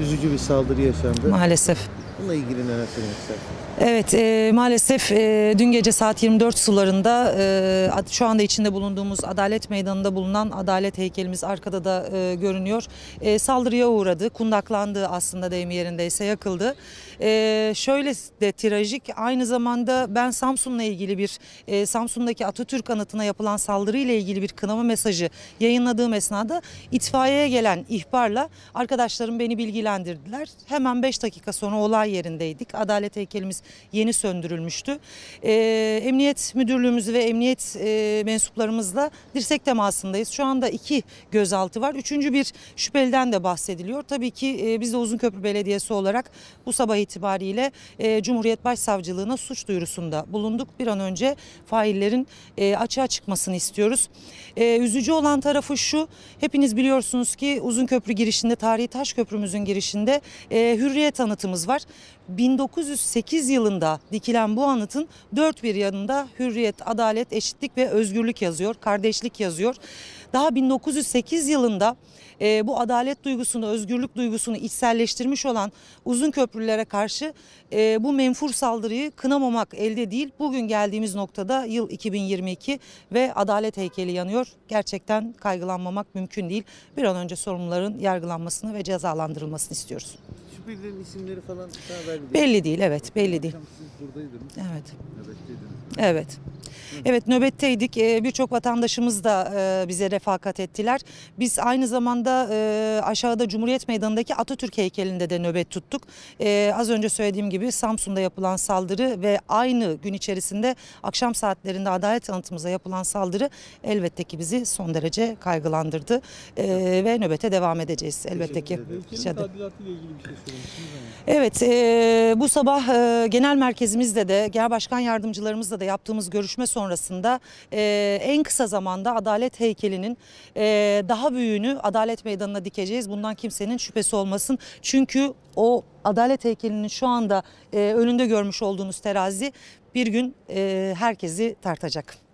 üzücü bir saldırı yaşandı. Maalesef. Bununla ilgili neler söylemek istersiniz? Evet e, maalesef e, dün gece saat 24 sularında e, şu anda içinde bulunduğumuz Adalet Meydanı'nda bulunan adalet heykelimiz arkada da e, görünüyor. E, saldırıya uğradı, kundaklandı aslında deyim yerindeyse yakıldı. E, şöyle de trajik aynı zamanda ben Samsun'la ilgili bir e, Samsun'daki Atatürk anıtına yapılan saldırıyla ilgili bir kınama mesajı yayınladığım esnada itfaiyeye gelen ihbarla arkadaşlarım beni bilgilendirdiler. Hemen 5 dakika sonra olay yerindeydik. Adalet heykelimiz yeni söndürülmüştü. E, emniyet müdürlüğümüz ve emniyet e, mensuplarımızla dirsek temasındayız. Şu anda iki gözaltı var. Üçüncü bir şüpheliden de bahsediliyor. Tabii ki e, biz de Uzunköprü Belediyesi olarak bu sabah itibariyle e, Cumhuriyet Başsavcılığına suç duyurusunda bulunduk. Bir an önce faillerin e, açığa çıkmasını istiyoruz. E, üzücü olan tarafı şu, hepiniz biliyorsunuz ki Uzunköprü girişinde, tarihi taş köprümüzün girişinde e, hürriyet anıtımız var. 1908 yılında dikilen bu anıtın dört bir yanında hürriyet, adalet, eşitlik ve özgürlük yazıyor, kardeşlik yazıyor. Daha 1908 yılında e, bu adalet duygusunu, özgürlük duygusunu içselleştirmiş olan uzun köprülere karşı e, bu menfur saldırıyı kınamamak elde değil. Bugün geldiğimiz noktada yıl 2022 ve adalet heykeli yanıyor. Gerçekten kaygılanmamak mümkün değil. Bir an önce sorumluların yargılanmasını ve cezalandırılmasını istiyoruz. Şüphelilerin isimleri falan daha belli değil. Belli değil, evet belli değil. Akşam Siz buradaydınız, Evet. nöbetteydiniz. Evet. Evet nöbetteydik. Ee, Birçok vatandaşımız da e, bize refakat ettiler. Biz aynı zamanda e, aşağıda Cumhuriyet Meydanı'ndaki Atatürk heykelinde de nöbet tuttuk. Ee, Az önce söylediğim gibi Samsun'da yapılan saldırı ve aynı gün içerisinde akşam saatlerinde Adalet Anıtımıza yapılan saldırı elbette ki bizi son derece kaygılandırdı. Ee, Ve nöbete devam edeceğiz elbette ki. Rica ederim. tadilatıyla ilgili bir şey ama. Evet, e, bu sabah e, genel merkezimizde de, genel başkan yardımcılarımızla da yaptığımız görüşme sonrasında e, en kısa zamanda adalet heykelinin e, daha büyüğünü adalet meydanına dikeceğiz. Bundan kimsenin şüphesi olmasın. Çünkü o adalet heykelinin şu anda e, önünde görmüş olduğunuz terazi bir gün e, herkesi tartacak.